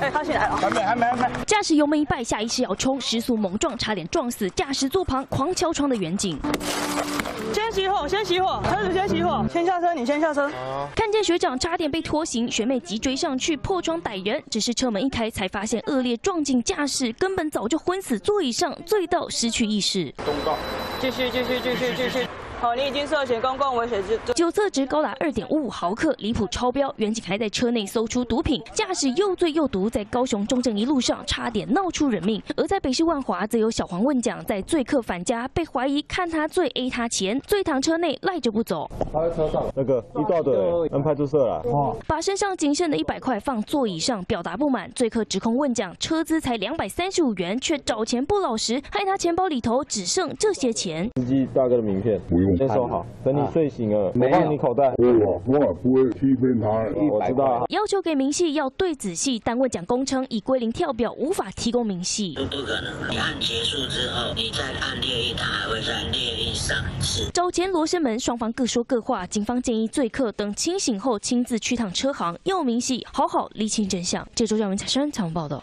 哎，他先来了，还没，还没，还没。驾驶油门一拜，下意识要冲，时速猛撞，差点撞死驾驶座旁狂敲窗的远景。先熄火，先熄火，车子先熄火，先下车，你先下车。看见学长差点被拖行，学妹急追上去破窗逮人，只是车门一开，才发现恶劣撞进驾驶根本早就昏死座椅上，醉到失去意识。公告，继续，继续，继续，继续。好，你已经涉嫌公共危险罪，酒测值高达二点五五毫克，离谱超标。远警还在车内搜出毒品，驾驶又醉又毒，在高雄中正一路上差点闹出人命。而在北市万华，则有小黄问奖，在醉客返家，被怀疑看他醉 A 他钱，醉躺车内赖着不走。他在车上，那个一大堆，安派出所了。哦，把身上仅剩的一百块放座椅上，表达不满。醉客指控问奖，车资才两百三十五元，却找钱不老实，害他钱包里头只剩这些钱。司机大哥的名片，不用，先收好。等你睡醒了，没放你口袋。我我不会欺骗他，我知道。要求给明细要对仔细，但问奖工称已归零跳表，无法提供明细。不不可能，你按结束之后，你再按列一，他还会再列一三次。早前罗生门，双方各说各话。警方建议醉客等清醒后亲自去趟车行要明细，好好厘清真相。这周新闻财生采访报道。